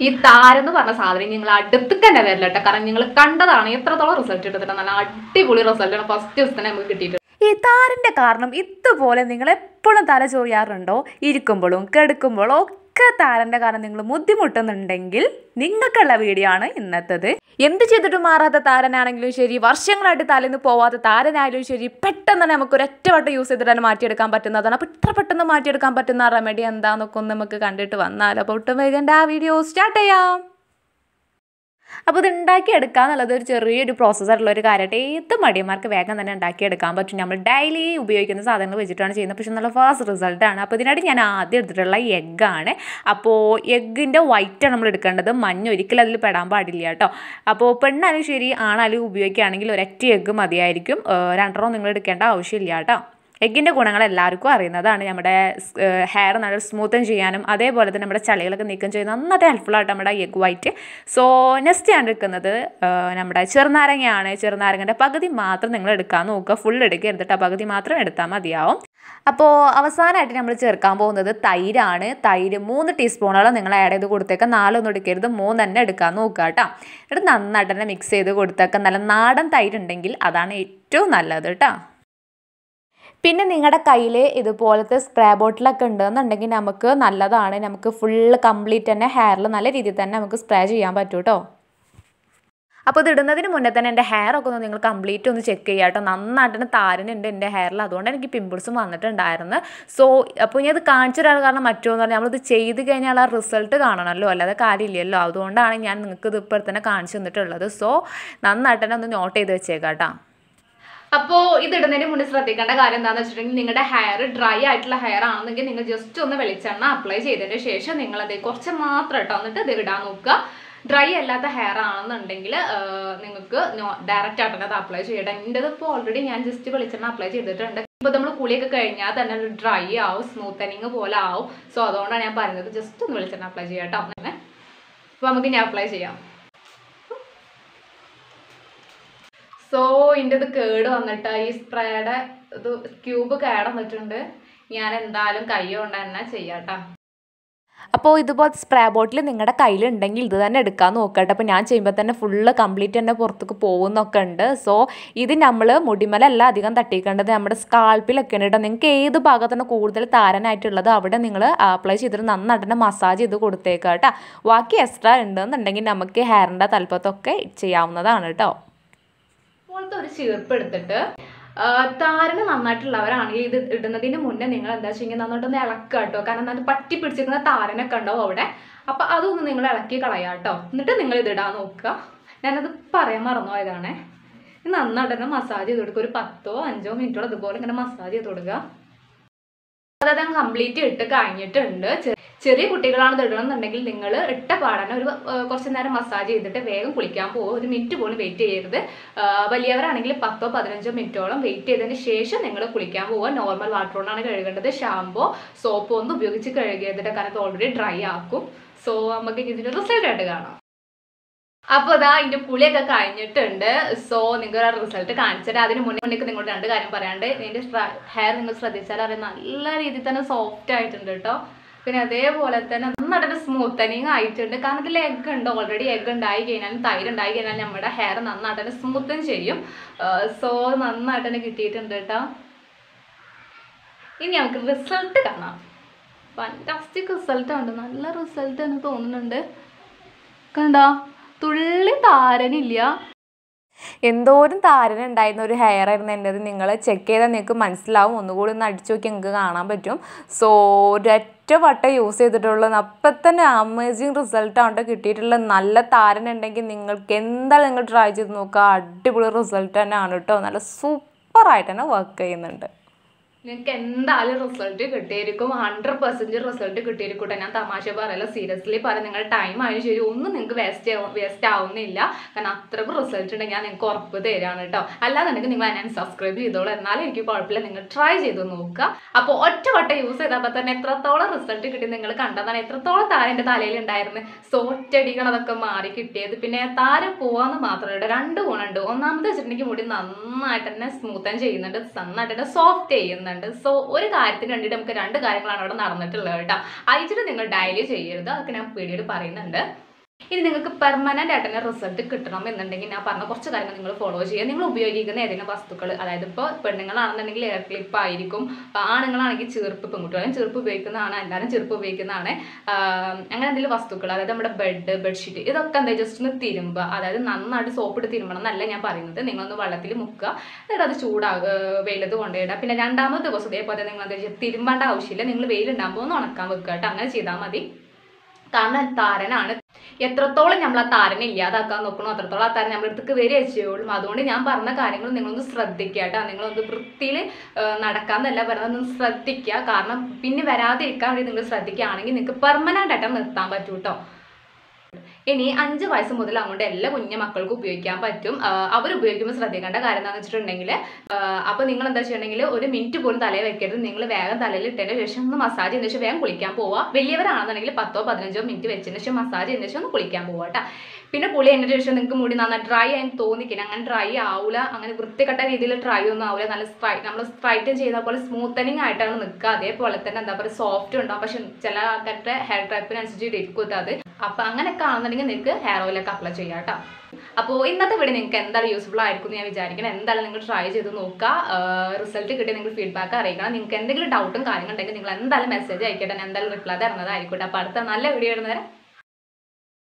ഈ താരെന്ന് പറഞ്ഞ സാധനം നിങ്ങൾ അടുത്തേക്ക് തന്നെ വരില്ല കേട്ടോ. കാരണം നിങ്ങൾ കണ്ടതാണ് എത്രത്തോളം റിസൾട്ട് എടുത്തിട്ട് നല്ല അടിപൊളി റിസൾട്ടാണ് ഫസ്റ്റ് ദിവസത്തിന് നമുക്ക് കിട്ടിയിട്ട് ഈ താരന്റെ കാരണം ഇതുപോലെ നിങ്ങൾ എപ്പോഴും തല ചൊറിയാറുണ്ടോ? ഇരിക്കുമ്പോഴും കിടക്കുമ്പോഴും ഒക്കെ താരന്റെ കാരണം നിങ്ങൾ ബുദ്ധിമുട്ടുന്നുണ്ടെങ്കിൽ നിങ്ങൾക്കുള്ള വീഡിയോ ആണ് ഇന്നത്തത്. എന്ത് ചെയ്തിട്ട് മാറാത്ത താരനാണെങ്കിലും ശരി വർഷങ്ങളായിട്ട് തലേന്ന് പോവാത്ത താരനായാലും ശരി പെട്ടെന്ന് തന്നെ നമുക്ക് ഒരൊറ്റ വട്ടം യൂസ് ചെയ്തിട്ട് തന്നെ മാറ്റിയെടുക്കാൻ പറ്റുന്നതാണ് അപ്പോൾ ഇത്ര പെട്ടെന്ന് മാറ്റിയെടുക്കാൻ പറ്റുന്ന റെമഡി എന്താണെന്നൊക്കെ ഒന്ന് നമുക്ക് കണ്ടിട്ട് വന്നാലോ അപ്പോൾ ഒട്ടും വൈകണ്ട. ആ വീഡിയോ സ്റ്റാർട്ട് ചെയ്യാം. അപ്പോൾ ഇത് ഉണ്ടാക്കിയെടുക്കുക എന്നുള്ളത് ഒരു ചെറിയൊരു പ്രോസസ്സായിട്ടുള്ള ഒരു കാര്യമായിട്ട് ഏത് മടിയന്മാർക്ക് വേഗം തന്നെ ഉണ്ടാക്കിയെടുക്കാൻ പറ്റും? നമ്മൾ ഡെയിലി ഉപയോഗിക്കുന്ന സാധനങ്ങൾ വെച്ചിട്ടാണ് ചെയ്യുന്നത്. പക്ഷേ നല്ല ഫാസ്റ്റ് റിസൾട്ടാണ് അപ്പോൾ ഇതിനായിട്ട് ഞാൻ ആദ്യം എടുത്തിട്ടുള്ള എഗ്ഗാണ് അപ്പോൾ എഗ്ഗിന്റെ വൈറ്റാണ് നമ്മൾ എടുക്കേണ്ടത്. മഞ്ഞ ഒരിക്കലും അതിൽ പെടാൻ പാടില്ല കേട്ടോ. അപ്പോൾ പെണ്ണാലും ശരി ആണാലും ഉപയോഗിക്കുകയാണെങ്കിൽ ഒരൊറ്റ എഗ്ഗ് മതിയായിരിക്കും. രണ്ടെണ്ണം നിങ്ങൾ എടുക്കേണ്ട ആവശ്യമില്ല കേട്ടോ. എഗ്ഗിന്റെ ഗുണങ്ങൾ എല്ലാവർക്കും അറിയുന്നതാണ്. നമ്മുടെ ഹെയർ നല്ല സ്മൂത്തൻ ചെയ്യാനും അതേപോലെ തന്നെ നമ്മുടെ ചളികളൊക്കെ നീക്കം ചെയ്യുന്ന നന്നായിട്ട് ഹെൽപ്ഫുൾ ആയിട്ട് നമ്മുടെ എഗ് വൈറ്റ് സോ നെക്സ്റ്റ് ഞാൻ എടുക്കുന്നത് നമ്മുടെ ചെറുനാരങ്ങയാണ്. ചെറുനാരങ്ങന്റെ പകുതി മാത്രം നിങ്ങൾ എടുക്കാൻ നോക്കുക. ഫുൾ എടുക്കരുത് കേട്ടോ പകുതി മാത്രം എടുത്താൽ മതിയാവും. അപ്പോൾ അവസാനമായിട്ട് നമ്മൾ ചേർക്കാൻ പോകുന്നത് തൈരാണ്. തൈര് മൂന്ന് ടീസ്പൂണോളം നിങ്ങൾ ആഡ് ചെയ്ത് കൊടുത്തേക്കാം. നാലൊന്നും എടുക്കരുത്. മൂന്ന് തന്നെ എടുക്കാൻ നോക്കുക കേട്ടോ എന്നിട്ട് നന്നായിട്ട് തന്നെ മിക്സ് ചെയ്ത് കൊടുത്തേക്കാം. നല്ല നാടൻ തൈരുണ്ടെങ്കിൽ അതാണ് ഏറ്റവും നല്ലത് കേട്ടോ പിന്നെ നിങ്ങളുടെ കയ്യിൽ ഇതുപോലത്തെ സ്പ്രേ ബോട്ടിലൊക്കെ ഉണ്ടെന്നുണ്ടെങ്കിൽ നമുക്ക് നല്ലതാണ്. നമുക്ക് ഫുള്ള് കംപ്ലീറ്റ് തന്നെ ഹെയറിൽ നല്ല രീതിയിൽ തന്നെ നമുക്ക് സ്പ്രേ ചെയ്യാൻ പറ്റും കേട്ടോ അപ്പോൾ ഇതിടുന്നതിന് മുന്നേ തന്നെ എന്റെ ഹെയർ ഒക്കെ ഒന്ന് നിങ്ങൾ കംപ്ലീറ്റ് ഒന്ന് ചെക്ക് ചെയ്യുക കേട്ടോ നന്നായിട്ട് തന്നെ താരനുണ്ട് എന്റെ ഹെയറിൽ അതുകൊണ്ട് എനിക്ക് പിമ്പിൾസും വന്നിട്ടുണ്ടായിരുന്നു. സോ അപ്പോൾ ഞാൻ ഇത് കാണിച്ചു തരാൻ കാരണം മറ്റോന്ന് പറഞ്ഞാൽ നമ്മളിത് ചെയ്ത് കഴിഞ്ഞാൽ ആ റിസൾട്ട് കാണണമല്ലോ അല്ലാതെ കാര്യമില്ലല്ലോ. അതുകൊണ്ടാണ് ഞാൻ നിങ്ങൾക്ക് ഇത് ഇപ്പോൾ തന്നെ കാണിച്ചു തന്നിട്ടുള്ളത്. സോ നന്നായിട്ട് തന്നെ ഒന്ന് നോട്ട് ചെയ്ത് വെച്ചേക്കാം കേട്ടോ അപ്പോൾ ഇത് ഇടുന്നതിന് മുന്നേ ശ്രദ്ധിക്കേണ്ട കാര്യം എന്താണെന്ന് വെച്ചിട്ടുണ്ടെങ്കിൽ നിങ്ങളുടെ ഹെയർ ഡ്രൈ ആയിട്ടുള്ള ഹെയർ ആണെന്നെങ്കിൽ നിങ്ങൾ ജസ്റ്റ് ഒന്ന് വെളിച്ചെണ്ണ അപ്ലൈ ചെയ്തതിന് ശേഷം നിങ്ങൾ അത് കുറച്ച് മാത്രം ഇട്ടോ എന്നിട്ട് ഇത് ഇടാൻ നോക്കുക. ഡ്രൈ അല്ലാത്ത ഹെയർ ആണെന്നുണ്ടെങ്കിൽ നിങ്ങൾക്ക് ഡയറക്റ്റ് ആയിട്ട് അത് അപ്ലൈ ചെയ്യണം. എന്റെ ഇപ്പോൾ ഓൾറെഡി ഞാൻ ജസ്റ്റ് വെളിച്ചെണ്ണ അപ്ലൈ ചെയ്തിട്ടുണ്ട്. ഇപ്പോൾ നമ്മൾ കുളിയൊക്കെ കഴിഞ്ഞാൽ തന്നെ ഡ്രൈ ആവും സ്മൂത്തനിങ് പോലെ ആവും. സോ അതുകൊണ്ടാണ് ഞാൻ പറഞ്ഞത് ജസ്റ്റ് ഒന്ന് വെളിച്ചെണ്ണ അപ്ലൈ ചെയ്യാം കേട്ടോ അങ്ങനെ അപ്പോൾ നമുക്ക് ഇനി അപ്ലൈ ചെയ്യാം. സോ ഇതിന്റെ ഇത് കേട് വന്നിട്ട് ഈ സ്പ്രേയുടെ ഇത് ക്യൂബ് കേട് വന്നിട്ടുണ്ട് ഞാൻ എന്തായാലും കൈ കൊണ്ട് തന്നെ ചെയ്യാം കേട്ടോ അപ്പോൾ ഇതുപോലെ സ്പ്രേ ബോട്ടിൽ നിങ്ങളുടെ കയ്യിലുണ്ടെങ്കിൽ ഇത് തന്നെ എടുക്കാൻ നോക്കട്ടെ. അപ്പോൾ ഞാൻ ചെയ്യുമ്പോൾ തന്നെ ഫുള്ള് കംപ്ലീറ്റ് തന്നെ പുറത്തേക്ക് പോകുന്നൊക്കെ ഉണ്ട്. സോ ഇത് നമ്മൾ മുടിമലല്ല അധികം തട്ടിക്കേണ്ടത്. നമ്മുടെ സ്കാൽപ്പിലൊക്കെ കേട്ടോ. നിങ്ങൾക്ക് ഏത് ഭാഗത്താണ് കൂടുതൽ താരനായിട്ടുള്ളത് അവിടെ നിങ്ങൾ അപ്ലൈ ചെയ്തിട്ട് നന്നായിട്ട് തന്നെ മസാജ് ചെയ്ത് കൊടുത്തേക്കാം കേട്ടോ. ബാക്കി എക്സ്ട്രാ ഉണ്ടെന്നുണ്ടെങ്കിൽ നമുക്ക് ഹെയറിന്റെ തലപ്പത്തൊക്കെ ചെയ്യാവുന്നതാണ് കേട്ടോ. പോലത്തെ ഒരു ചീർപ്പ് എടുത്തിട്ട് താരന് നന്നായിട്ടുള്ളവരാണെങ്കിൽ ഇത് ഇടുന്നതിന് മുന്നേ നിങ്ങൾ എന്താ വെച്ചാൽ നന്നായിട്ടൊന്ന് ഇളക്കുക കേട്ടോ. കാരണം നന്നായിട്ട് പറ്റി പിടിച്ചിരിക്കുന്ന താരനൊക്കെ ഉണ്ടാവും അവിടെ. അപ്പോൾ അതൊന്ന് നിങ്ങൾ ഇളക്കി കളയാം കേട്ടോ. എന്നിട്ട് നിങ്ങൾ ഇത് നോക്കുക. ഞാനത് പറയാൻ മറന്നുപോയതാണേ. നന്നായിട്ട് തന്നെ മസാജ് ചെയ്ത് കൊടുക്കുക. ഒരു പത്തോ അഞ്ചോ മിനിറ്റോ അതുപോലെ ഇങ്ങനെ മസാജ് ചെയ്ത് കൊടുക്കുക. അതായത് കംപ്ലീറ്റ് ഇട്ട് കഴിഞ്ഞിട്ടുണ്ട്. ചെറിയ കുട്ടികളാണ് ഇടണമെന്നുണ്ടെങ്കിൽ നിങ്ങൾ ഇട്ട പാടാൻ ഒരു കുറച്ച് നേരം മസാജ് ചെയ്തിട്ട് വേഗം കുളിക്കാൻ പോകും ഒരു മിനിറ്റ് പോലും വെയിറ്റ് ചെയ്യരുത്. ആ, വലിയവരാണെങ്കിൽ പത്തോ പതിനഞ്ചോ മിനിറ്റോളം വെയിറ്റ് ചെയ്തതിന് ശേഷം നിങ്ങൾ കുളിക്കാൻ പോവുക. നോർമൽ വാട്ടർ കൊണ്ടാണ് കഴുകേണ്ടത്. ഷാമ്പോ സോപ്പോ ഒന്നും ഉപയോഗിച്ച് കഴുകിയതിന്റെ കാരണം ഓൾറെഡി ഡ്രൈ ആക്കും. സോ നമുക്ക് ഇതിന്റെ റിസൾട്ട് ആയിട്ട് കാണാം. അപ്പോൾ ഇതാ ഇതിന്റെ കുളിയൊക്കെ കഴിഞ്ഞിട്ടുണ്ട്. സോ നിങ്ങൾ റിസൾട്ട് കാണിച്ചിട്ട് അതിന് മുന്നേ മുന്നേക്ക് നിങ്ങളോട് രണ്ട് കാര്യം പറയാണ്ട് ഇതിന്റെ ഹെയർ നിങ്ങൾ ശ്രദ്ധിച്ചാൽ അറിയാം. നല്ല രീതിയിൽ തന്നെ സോഫ്റ്റ് ആയിട്ടുണ്ട് കേട്ടോ. പിന്നെ അതേപോലെ തന്നെ നന്നായിട്ട് സ്മൂത്തനിങ് ആയിട്ടുണ്ട്. കാരണം ഇതിൽ എഗ് ഉണ്ട് ഓൾറെഡി എഗ് ഉണ്ടായി കഴിഞ്ഞാലും തൈര് ഉണ്ടായി കഴിഞ്ഞാലും നമ്മുടെ ഹെയർ നന്നായിട്ട് തന്നെ സ്മൂത്തൻ ചെയ്യും. സോ നന്നായിട്ട് തന്നെ കിട്ടിയിട്ടുണ്ട് കേട്ടോ. ഇനി നമുക്ക് റിസൾട്ട് കാണാം. ഫാന്റാസ്റ്റിക് റിസൾട്ടാണ് നല്ല റിസൾട്ട് എന്ന് തോന്നുന്നുണ്ട്. കണ്ടോ? തുള്ളി താരനില്ല. എന്തോരം താരൻ ഉണ്ടായിരുന്ന ഒരു ഹെയർ ആയിരുന്നു എന്റെത്. നിങ്ങൾ ചെക്ക് ചെയ്താൽ നിങ്ങൾക്ക് മനസ്സിലാവും. ഒന്നുകൂടി ഒന്ന് അടിച്ചു നോക്കി നിങ്ങൾക്ക് കാണാൻ പറ്റും. സോ ഒരൊറ്റ വട്ടം യൂസ് ചെയ്തിട്ടുള്ളത് അപ്പം തന്നെ അമേസിങ് റിസൾട്ടാണ് കിട്ടിയിട്ടുള്ള നല്ല താരൻ ഉണ്ടെങ്കിൽ നിങ്ങൾക്ക് എന്തായാലും നിങ്ങൾ ട്രൈ ചെയ്ത് നോക്കുക. അടിപൊളി റിസൾട്ട് തന്നെയാണ് കേട്ടോ നല്ല സൂപ്പറായിട്ട് തന്നെ വർക്ക് ചെയ്യുന്നുണ്ട്. നിങ്ങൾക്ക് എന്തായാലും റിസൾട്ട് കിട്ടിയിരിക്കും? ഹൺഡ്രഡ് പെർസെന്റ് റിസൾട്ട് കിട്ടിയിരിക്കും കേട്ടോ ഞാൻ തമാശ പറയല്ല. സീരിയസ്ലി പറയാം. നിങ്ങൾ ടൈം ആയാലും ശരി. ഒന്നും നിങ്ങൾക്ക് വേസ്റ്റ് വേസ്റ്റ് ആവുന്നില്ല. കാരണം അത്രക്കും റിസൾട്ട് ഉണ്ടെങ്കിൽ ഞാൻ നിങ്ങൾക്ക് ഉറപ്പ് തരാണ് കേട്ടോ അല്ലാന്നുണ്ടെങ്കിൽ നിങ്ങൾ എന്നെ സബ്സ്ക്രൈബ് ചെയ്തോളൂ. എന്നാലും എനിക്ക് കുഴപ്പമില്ല. നിങ്ങൾ ട്രൈ ചെയ്ത് നോക്കുക. അപ്പോൾ ഒറ്റ വട്ടം യൂസ് ചെയ്തപ്പോൾ തന്നെ എത്രത്തോളം റിസൾട്ട് കിട്ടി നിങ്ങൾ കണ്ടതാണ്. എത്രത്തോളം താരം എന്റെ തലയിൽ ഉണ്ടായിരുന്നു. സോറ്റടികൾ അതൊക്കെ മാറി കിട്ടിയത്. പിന്നെ താരം പോവാന്ന് മാത്രമേ രണ്ട് ഗുണമുണ്ട്. ഒന്നാമത് വെച്ചിട്ടുണ്ടെങ്കിൽ മുടി നന്നായിട്ട് തന്നെ സ്മൂത്തൻ ചെയ്യുന്നുണ്ട് നന്നായിട്ട് സോഫ്റ്റ് ചെയ്യുന്നുണ്ട്. സോ ഒരു കാര്യത്തിന് വേണ്ടിയിട്ട് നമുക്ക് രണ്ട് കാര്യങ്ങളാണ് അവിടെ നടന്നിട്ടുള്ളത് കേട്ടോ. അയച്ചിട്ട് നിങ്ങൾ ഡയലി ചെയ്യരുത്. അതൊക്കെ ഞാൻ വീഡിയോയിൽ പറയുന്നുണ്ട്. ഇനി നിങ്ങൾക്ക് പെർമനന്റ് ആയിട്ട് തന്നെ റിസൾട്ട് കിട്ടണം എന്നുണ്ടെങ്കിൽ ഞാൻ പറഞ്ഞ കുറച്ച് കാര്യങ്ങൾ നിങ്ങൾ ഫോളോ ചെയ്യുക. നിങ്ങൾ ഉപയോഗിക്കുന്ന ഏതെങ്കിലും വസ്തുക്കൾ അതായത് ഇപ്പോൾ പെണ്ണുങ്ങളാണെന്നുണ്ടെങ്കിൽ എയർ ക്ലിപ്പ് ആയിരിക്കും. ആണുങ്ങളാണെങ്കിൽ ചെറുപ്പ് പെൺകുട്ടികളും ചെറുപ്പ് ഉപയോഗിക്കുന്നതാണ് എല്ലാവരും ചെറുപ്പ് ഉപയോഗിക്കുന്നതാണ്. അങ്ങനെ എന്തെങ്കിലും വസ്തുക്കൾ അതായത് നമ്മുടെ ബെഡ് ബെഡ്ഷീറ്റ് ഇതൊക്കെ എന്താ ജസ്റ്റ് ഒന്ന് തിരുമ്പുക. അതായത് നന്നായിട്ട് സോപ്പ് ഇട്ട് തിരുമ്പണം എന്നല്ല ഞാൻ പറയുന്നത്. നിങ്ങളൊന്ന് വെള്ളത്തിൽ മുക്കുക. എന്നിട്ട് അത് ചൂടാകുക വെയിലത്ത് കൊണ്ടുപോയിടുക പിന്നെ രണ്ടാമത്തെ ദിവസം ഇതേപോലെ നിങ്ങൾ എന്താ ചെയ്യുക? തിരുമ്പേണ്ട ആവശ്യമില്ല. നിങ്ങൾ വെയിലുണ്ടാകുമ്പോൾ ഒന്ന് ഉണക്കാൻ വെക്കുക കേട്ടോ. അങ്ങനെ ചെയ്താൽ മതി. കാരണം താരനാണ് എത്രത്തോളം നമ്മൾ ആ താരനെ ഇല്ലാതാക്കാൻ നോക്കണോ അത്രത്തോളം ആ താരം നമ്മുടെ അടുത്തേക്ക് വരിക ചെയ്യുള്ളൂ. അതുകൊണ്ട് ഞാൻ പറഞ്ഞ കാര്യങ്ങൾ നിങ്ങളൊന്ന് ശ്രദ്ധിക്കുക കേട്ടോ. നിങ്ങളൊന്ന് വൃത്തിയിൽ നടക്കാന്നല്ല പറയുന്നത് ശ്രദ്ധിക്കുക. കാരണം പിന്നെ വരാതിരിക്കാൻ വേണ്ടി നിങ്ങൾ ശ്രദ്ധിക്കുകയാണെങ്കിൽ നിങ്ങൾക്ക് പെർമനന്റ് ആയിട്ട് നിർത്താൻ പറ്റൂ കേട്ടോ ഇനി അഞ്ച് വയസ്സ് മുതൽ അങ്ങോട്ട് എല്ലാ കുഞ്ഞു മക്കൾക്കും ഉപയോഗിക്കാൻ പറ്റും. അവർ ഉപയോഗിക്കുമ്പോൾ ശ്രദ്ധിക്കേണ്ട കാര്യം എന്താണെന്ന് വെച്ചിട്ടുണ്ടെങ്കിൽ അപ്പോൾ നിങ്ങൾ എന്താ വെച്ചിട്ടുണ്ടെങ്കിൽ ഒരു മിനിറ്റ് പോലും തലയിൽ വെക്കരുത്. നിങ്ങൾ വേഗം തലയിൽ ഇട്ടതിന് ശേഷം ഒന്ന് മസാജ് ചെയ്തതിന് ശേഷം വേഗം കുളിക്കാൻ പോവുക. വലിയവരാണെന്നുണ്ടെങ്കിൽ പത്തോ പതിനഞ്ചോ മിനിറ്റ് വെച്ചതിന് ശേഷം മസാജ് ചെയ്തതിന് ശേഷം ഒന്ന് കുളിക്കാൻ പോവുക പിന്നെ കുളി എന്നതിന് ശേഷം നിങ്ങൾക്ക് മുടി നന്നായി ഡ്രൈ ആയി തോന്നിക്കില്ല. അങ്ങനെ ഡ്രൈ ആവില്ല അങ്ങനെ വൃത്തികെട്ട രീതിയിൽ ഡ്രൈ ഒന്നും ആവില്ല നല്ല സ്ട്രൈ നമ്മൾ സ്ട്രൈറ്റൻ ചെയ്ത പോലെ സ്മൂത്തനിങ് ആയിട്ടാണ് നിൽക്കുക. അതേപോലെ തന്നെ എന്താ പറയുക സോഫ്റ്റ് ഉണ്ടാവും. പക്ഷെ ചില ആൾക്കാരുടെ ഹെയർ ടൈപ്പിനനുസരിച്ച് ഇരിക്കും അത്. അപ്പോൾ അങ്ങനെ ആണെന്നുണ്ടെങ്കിൽ നിങ്ങൾക്ക് ഹെയർ ഓയിൽ ഒക്കെ അപ്ലൈ ചെയ്യാം കേട്ടോ. അപ്പോൾ ഇന്നത്തെ വീഡിയോ നിങ്ങൾക്ക് എന്തായാലും യൂസ്ഫുൾ ആയിരിക്കും ഞാൻ വിചാരിക്കണം. എന്തായാലും നിങ്ങൾ ട്രൈ ചെയ്ത് നോക്കുക. റിസൾട്ട് കിട്ടി നിങ്ങൾ ഫീഡ്ബാക്ക് അറിയിക്കണം. നിങ്ങൾക്ക് എന്തെങ്കിലും ഡൗട്ടും കാര്യങ്ങളുണ്ടെങ്കിൽ നിങ്ങൾ എന്തായാലും മെസ്സേജ് അയക്കട്ടെ. എന്തായാലും റിപ്ലൈ തരുന്നതായിരിക്കട്ടെ അപ്പോൾ അടുത്ത നല്ല വീഡിയോ ഇടുന്നവരെ